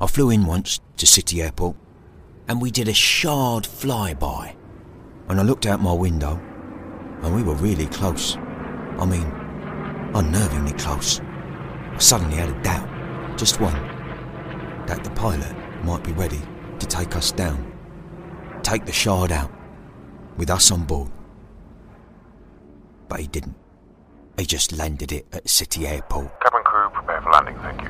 I flew in once to City Airport and we did a shard flyby. And I looked out my window and we were really close. I mean, unnervingly close. I suddenly had a doubt, just one, that the pilot might be ready to take us down. Take the shard out, with us on board. But he didn't. He just landed it at City Airport. Cabin crew, prepare for landing, thank you.